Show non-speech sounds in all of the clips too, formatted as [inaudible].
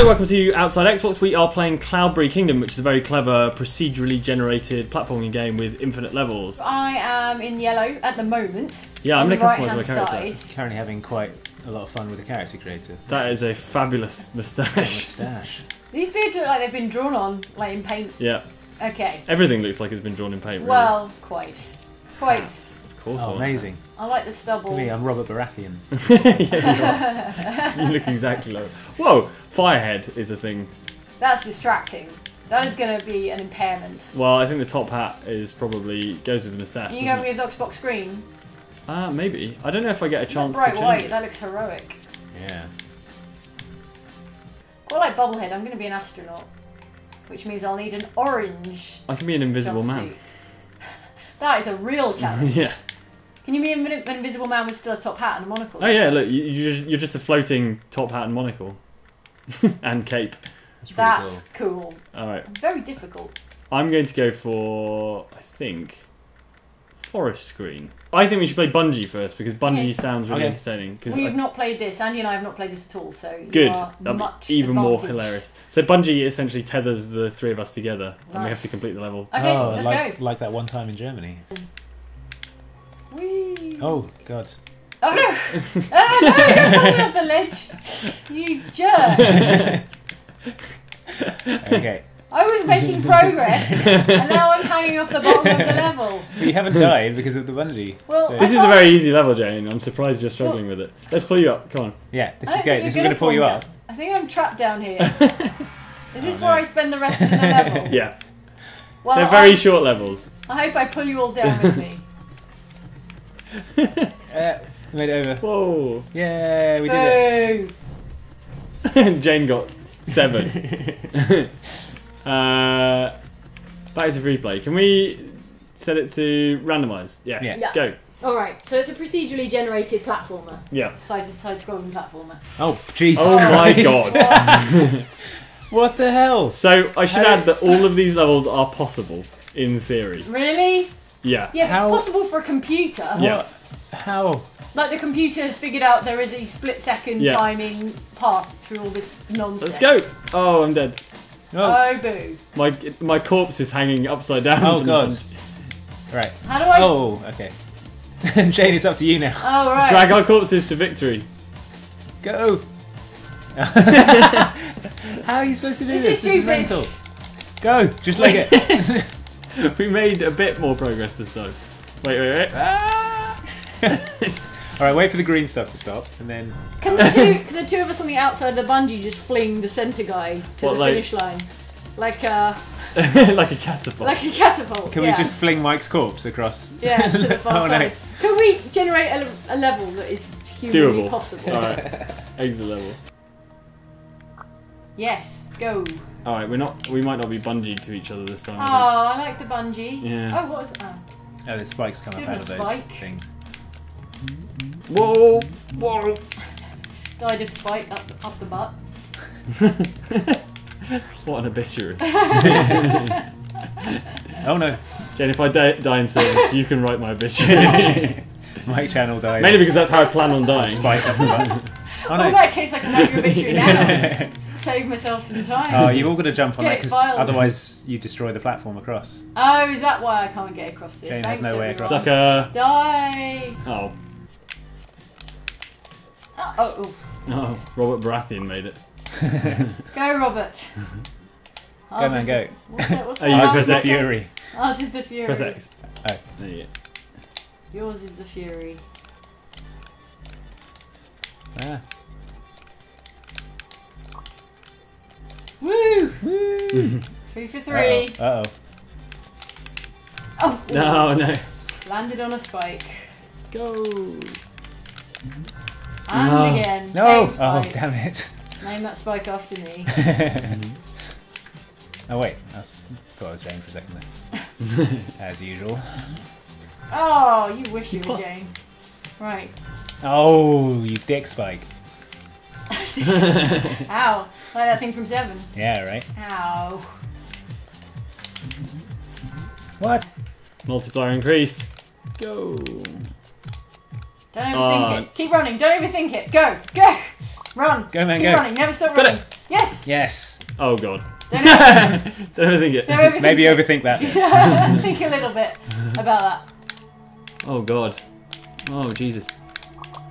Hello, welcome to Outside Xbox. We are playing Cloudberry Kingdom, which is a very clever, procedurally generated platforming game with infinite levels. I am in yellow at the moment. Yeah, I'm on the going to customise my character. side. Currently having quite a lot of fun with the character creator. That is a fabulous moustache. Moustache. These beards look like they've been drawn on, like in paint. yeah, Okay. everything looks like it's been drawn in paint. Really. Well, quite. Quite. Hats, of course. Oh, amazing. I like the stubble. Me, I'm Robert Baratheon. [laughs] yeah, you, you look exactly like. Whoa, firehead is a thing. That's distracting. That is going to be an impairment. Well, I think the top hat is probably goes with the moustache. You doesn't go it? with Xbox screen. Ah, maybe. I don't know if I get a chance Bright to white. it. That looks heroic. Yeah. Quite like Bubblehead. I'm going to be an astronaut, which means I'll need an orange I can be an invisible man. [laughs] That is a real [laughs] challenge. yeah. Can you be an, an invisible man with still a top hat and a monocle? Oh yeah, look, you, you- you're just a floating top hat and monocle, [laughs] and cape. That's That's cool. cool. All right, Very difficult. I'm going to go for I think forest screen. I think we should play Bungee first because Bungee Okay. sounds really Okay. entertaining. Because We've not played this. Andy and I have not played this at all, so you good, are much be even more hilarious. So Bungee essentially tethers the three of us together, and we have to complete the level. Okay, oh, let's like, go. like that one time in Germany. Whee. Oh, God. Oh no! [laughs] oh no! You're falling off the ledge. You jerk! Okay. I was making progress, and now I'm hanging off the bottom of the level. But you haven't died because of the bungee. Well, so- This is a very easy level, Jane. I'm surprised you're struggling with it. Let's pull you up. Come on. yeah, this is don't great. think This is you're going to pull you me up. I think I'm trapped down here. [laughs] Is this Oh, where. I spend the rest of the level? [laughs] Yeah, Well, they're very I, short levels. I hope I pull you all down with me. Uh, [laughs] made it over. Whoa! Yeah, we did it. And [laughs] Jane got seven. [laughs] uh, back to replay. Can we set it to randomize? Yes. Yeah. Yeah. Go. All right, so it's a procedurally generated platformer, Yeah. side to side scrolling platformer. Oh, Jesus Oh my god. What the hell? so I should How- add that all of these levels are possible in theory. Really? Yeah. Yeah, How- possible for a computer. Yeah. How? Like the computer has figured out there is a split second Yeah. timing path through all this nonsense. Let's go. Oh, I'm dead. Oh, Oh boo! My my corpse is hanging upside down. Oh, God. punch. right. How do I? Oh, okay. [laughs] Jane, it's up to you now. Oh, right. Drag our corpses to victory. Go. [laughs] [laughs] How are you supposed to do This this? is This is mental. Go, just like it. [laughs] We made a bit more progress this time. Wait, wait, wait. Ah. [laughs] All right, wait for the green stuff to stop, and then Can the two, can the two of us on the outside of the bungee just fling the centre guy to What, the like- finish line, like a [laughs] like a catapult. like a catapult? can yeah. we just fling Mike's corpse across? yeah to the far oh no. side? Can we generate a, a level that is humanly Doable. possible? Alright. Exit level. Yes, go. Alright, we're not we might not be bungeed to each other this time. Oh, I I like the bungee. Yeah. Oh, what was it? Oh. Oh, the spikes come up out of those spike. things. Whoa! Whoa! Died of spike up up the butt. [laughs] what an obituary. [laughs] Oh no, Jane, if I die, die in service, you can write my obituary. [laughs] my Channel died. Mainly because that's how I plan on dying. spike up the butt. Oh Oh, in that case, I can write your victory [laughs] now. [laughs] Save myself some time. Oh, you've all got to jump on Get that it because otherwise you destroy the platform across. Oh, is that why I can't get across this? Jane has no way across. Sucker. Die. Oh. Oh, oh, oh. Oh, Robert Baratheon made it. [laughs] Go, Robert. Go man, go. What's that? What's Oh, that? you Ours press is X. the Fury. Ours is the fury. Press X. Oh. There you go. Yours is the fury. Ah. Woo! Woo. [laughs] Three for three. Uh oh. Oh, No, no. landed on a spike. Go. And No. again. No. Oh damn it. Name that spike after me. [laughs] oh wait, I thought I was Jane for a second there. [laughs] As usual. Oh, you wish you were Jane. Right. Oh, you dick spike. [laughs] Ow. Like that thing from Seven. Yeah, right. Ow. What? Multiplier increased. Go. Don't overthink Ah. it. Keep running. Don't overthink it. Go. Go. Run. Go, man, Keep go. running. Never stop Got running. Yes. Yes. Oh god. Don't over- [laughs] Don't overthink it. don't overthink Maybe it. overthink that. [laughs] Think a little bit about that. Oh god. Oh Jesus.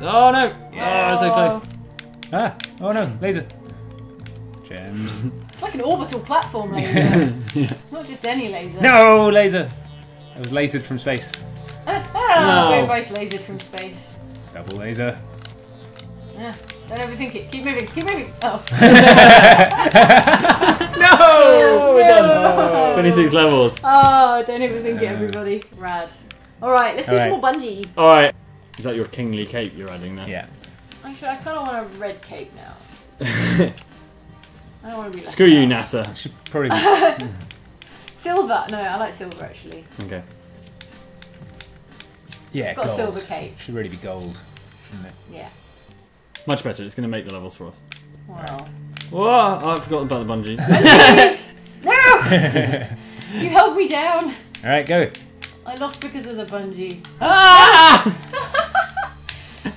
Oh no. Yeah. Oh, so close. ah. Oh no. Laser. Gems. [laughs] It's like an orbital platform laser. [laughs] yeah. Not just any laser. no laser. I was lasered from space. Ah, ah, No. We're both lasered from space. Double laser. Yeah. Don't overthink it. Keep moving. Keep moving. Oh. [laughs] no. We're done. No. 26 levels. Oh, don't overthink it, Uh. everybody. Rad. All right, let's do All some more bungee. Alright. Is that your kingly cape you're adding there? Yeah. Actually, I kind of want a red cape now. [laughs] I don't want to be left Screw you, out. NASA. Should probably. [laughs] Be... Silver. No, I like silver actually. Okay. Yeah. Got a gold. silver cape. Should really be gold. Shouldn't it? Yeah. Much better. It's going to make the levels for us. Wow. Whoa! Oh, I forgot about the bungee. [laughs] no! You held me down. All right, go. I lost because of the bungee. ah! [laughs]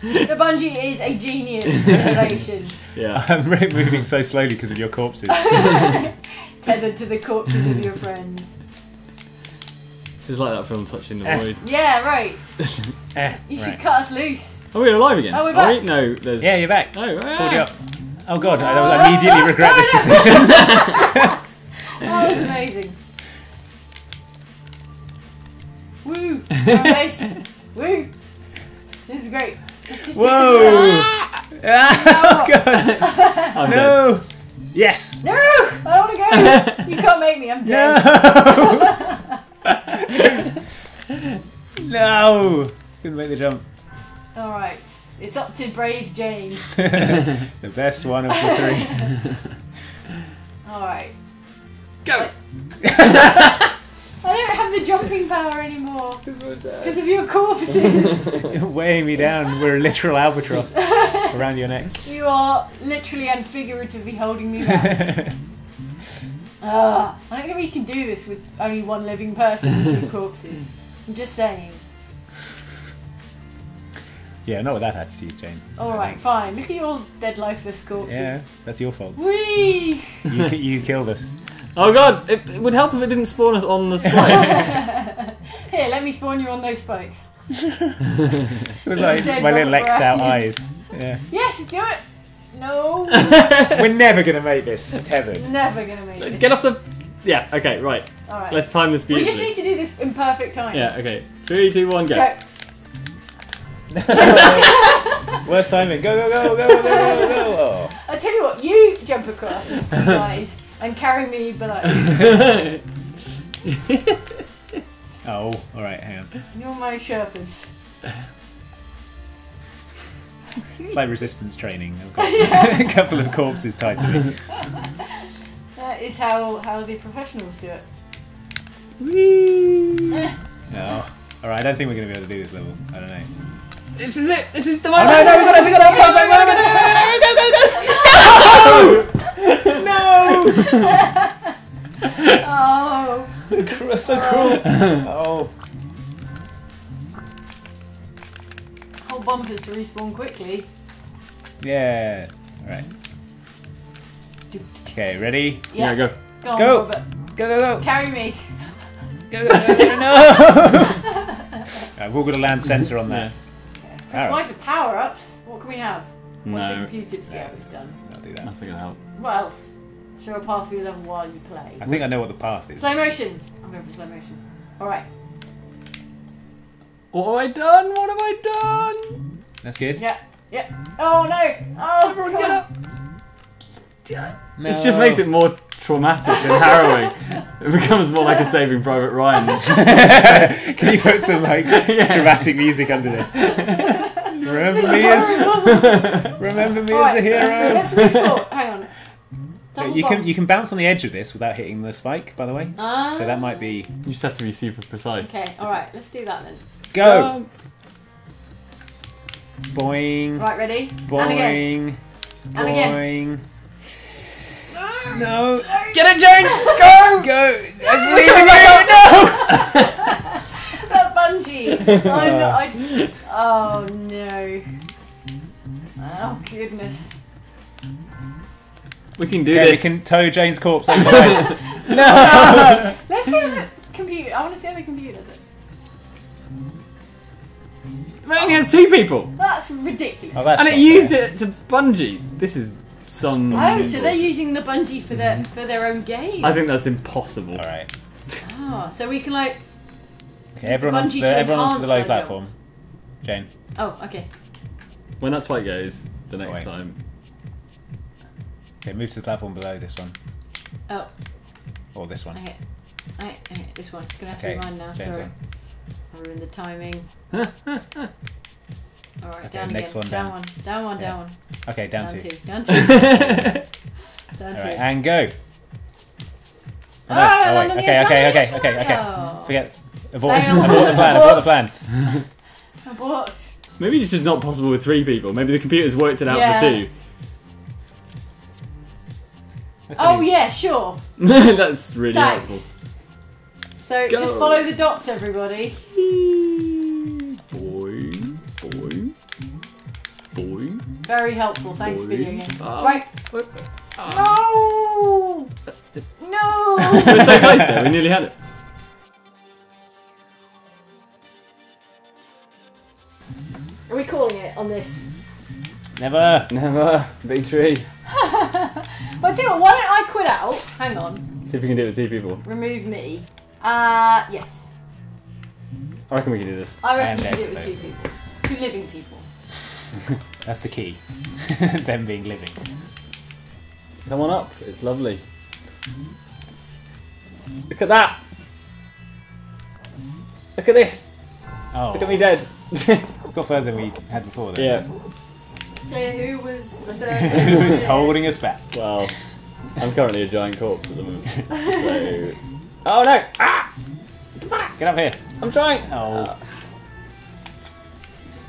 The bungee is a genius innovation. yeah. [laughs] I'm moving so slowly because of your corpses. [laughs] Tethered to the corpses of your friends. This is like that film Touching the Eh. Void. Yeah, right. eh, You should right. cut us loose. Oh, we're alive again. Oh, we're Are we? back. No, there's. Yeah, you're back. Oh, Pulled you ah. up. Oh god, I immediately regret this decision. That was amazing. Nice. Woo! This is great. Let's just Whoa! Ah! oh god! [laughs] I'm. No! Yes! No! I don't want to go! You can't make me, I'm [laughs] dead. No! [laughs] no! Couldn't make the jump. Alright. It's up to Brave Jane. the best one of the three. Alright. Go! I don't have the jumping power anymore [laughs] because of your corpses. [laughs] Weighing me down, we're a literal albatross [laughs] around your neck. you are literally and figuratively holding me back. Ah, I don't think we can do this with only one living person and two corpses. I'm just saying. yeah, not with that attitude, Jane. Alright, fine. Look at your dead, lifeless corpses. Yeah, that's your fault. Whee! You, you killed us. Oh god! It, it would help if it didn't spawn us on the spike. [laughs] Here, let me spawn you on those spikes. [laughs] With like my little Robert X'd out eyes. Yeah. Yes, do it! No! [laughs] We're never gonna make this tethered. Never gonna make it. Get off the. Yeah. Okay. Right. Alright. Let's time this beautifully. We just need to do this in perfect time. Yeah. Okay. Three, two, one, go. Go. Worst timing. Go, go, go, go, go, go, go. Oh. I tell you what, you jump across, guys, and carry me below. Oh, alright, hang on. You're my Sherpas. It's like resistance training. I've got a couple of corpses tied to me. That is how, how the professionals do it. Eh, No. Alright, I don't think we're going to be able to do this level. I don't know. this is it. This is the Oh, moment. no, no, we got it, we got it, go, go, go, go, go, go, go, go, go, oh, No! That's so cruel. Oh. whole bumpers to respawn quickly. Yeah. Alright. Okay, ready? Yeah, Yeah. Go. Go on, Go. Robert. Go, go, go. Carry me. Go, go, go, go, no! [laughs] Right, we're all going to land centre on that. That's Alright. why for power ups, what can we have? What's the No. computer to see how it's done? I'll do that. That's not gonna help. What else? Show a path through level while you play. I think I know what the path is. Slow motion. I'm going for slow motion. Alright. What have I done? What have I done? That's good. Yeah. Yeah. Oh no! Oh, Everyone come get up. No. This just makes it more traumatic and harrowing. it becomes more like a Saving Private Ryan. [laughs] Can you put some like [laughs] Yeah. dramatic music under this? [laughs] Remember me as remember me as a hero. Let's respawn. Hang on. Yeah, Double you can you can bounce on the edge of this without hitting the spike, by the way. Ah. So that might be You just have to be super precise. Okay, alright, let's do that then. go. Um, Boing. Right, ready? And again. Boing. And again. Boing. No. Get it, Jane! [laughs] Go! Go. I'm Look leaving at you. That bungee! oh no, I... Oh no. Oh goodness. We can do Yeah, we can tow Jane's corpse over the way. Let's see how the computer. I want to see how the computer does it. It only has two people, That's ridiculous. Oh, that's and it not used fair. it to bungee. This is some. Oh, so they're using the bungee for their for their own game. I think that's impossible. All right. Oh, so we can like. Okay, everyone onto Bungee the to everyone onto the low platform. Jane. Oh, okay. When that spike goes, the next Wait. time. Okay, move to the platform below this one Oh, or this one. okay. Okay, okay. This one's gonna have Okay, to be mine now. Jane's Sorry, on. I ruined the timing. [laughs] All right, Okay, down next again. one down down. one. Down one. Down one. Okay, down, Down two. two. Down [laughs] two. Down All right, two. and go. Oh, oh no. I Oh, landed wait. on the Okay, edge, okay, landed okay, on the okay, edge. okay. Oh. Forget. Abort, Fail. [laughs] abort the plan. Abort the plan. Abort. Maybe it's just not possible with three people. Maybe the computer's worked it out Yeah. for two. Oh yeah, sure. [laughs] that's really helpful. So Go. just follow the dots, everybody. Boy, boy, boy. Very helpful. Thanks, Boing. video game. Ah. Right. No. No. We're so close there. We nearly had it. Are we calling it on this? Never. Never. Big tree. [laughs] Well, I you what, why don't I quit out? Hang on. See if we can do it with two people. Remove me. Uh, yes. I reckon we can do this. I reckon we can do it with two people. Two living people. [laughs] That's the key. [laughs] Them being living. Come on up. It's lovely. Look at that. Look at this. Oh, Look at me dead. [laughs] got further than we had before. Then. yeah. So who was the [laughs] third? Who's holding us back? Well, I'm currently a giant corpse at the moment. [laughs] So. Oh no! Ah! Get up here. I'm trying. Oh.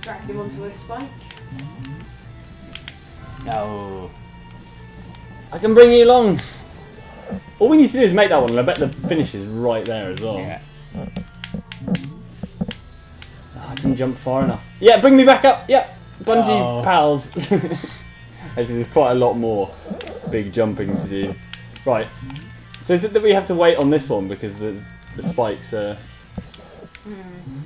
Dragged him onto a spike. No. I can bring you along. All we need to do is make that one, and I bet the finish is right there as well. Yeah. Oh, I didn't jump far enough. Yeah, bring me back up. Yeah, bungee Oh. pals. [laughs] Actually, there's quite a lot more big jumping to do. Right. So is it that we have to wait on this one because the the spikes are? Hmm.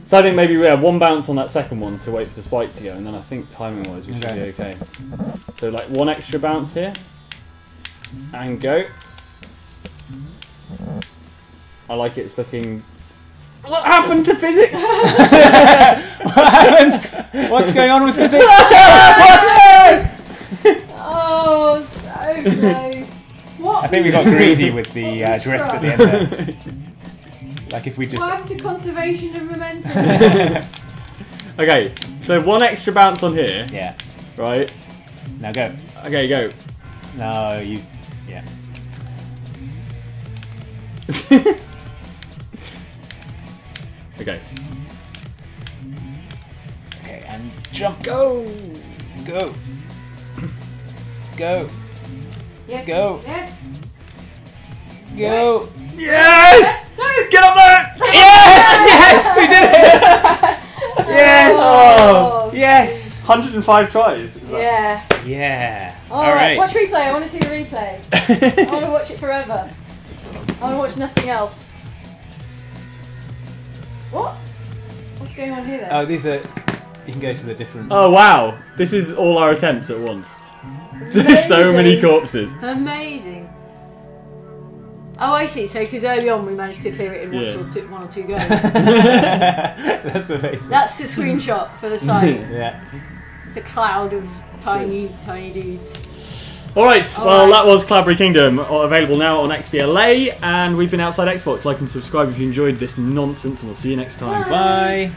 So I think maybe we have one bounce on that second one to wait for the spike to go, and then I think timing wise we should Okay. be okay. So like one extra bounce here, and go. I like it. It's looking. What happened to physics? [laughs] what happened? What's going on with physics? [laughs] Oh, so close. What? I think we got [laughs] greedy with the uh, drift at the end there. Like if we just. What happened to conservation and momentum? okay, so one extra bounce on here, Yeah. right? Now go. Okay, go. No, you. Yeah. Okay. Okay, and jump. Go! Go. Go. yes. Go. Yes. Go. Yes! No. Get up there! [laughs] Yes! Yes! We did it! [laughs] Yes! Oh! Yes! 105 tries. Is that- Yeah. Yeah. All right. Alright. Watch replay. I want to see the replay. [laughs] I want to watch it forever. I want to watch nothing else. What? What's going on here then? Oh, these are. You can go to the different. Oh wow! This is all our attempts at once. [laughs] There's so many corpses. Amazing. Oh, I see. So, because early on we managed to clear it in Yeah. one, or two, one or two goes. [laughs] That's what they said. That's the screenshot for the site. [laughs] Yeah. It's a cloud of tiny, tiny dudes. Alright, All well right. that was Cloudberry Kingdom, uh, available now on XBLA, and we've been Outside Xbox. Like and subscribe if you enjoyed this nonsense, and we'll see you next time. Bye.